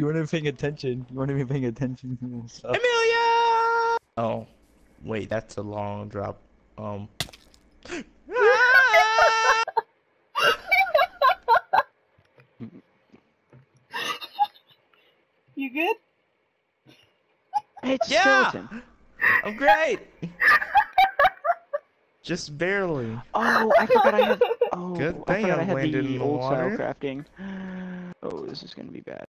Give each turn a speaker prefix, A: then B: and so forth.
A: You weren't even paying attention. You weren't even paying attention.
B: Emilia! Oh, wait, that's a long drop. Um.
C: You good?
D: It's
B: Yeah!
D: skeleton.
B: I'm great! Just barely.
D: Oh, I forgot I had. Oh,
B: Good thing
D: I,
B: I
D: I had the old style crafting. Oh, this is gonna be bad.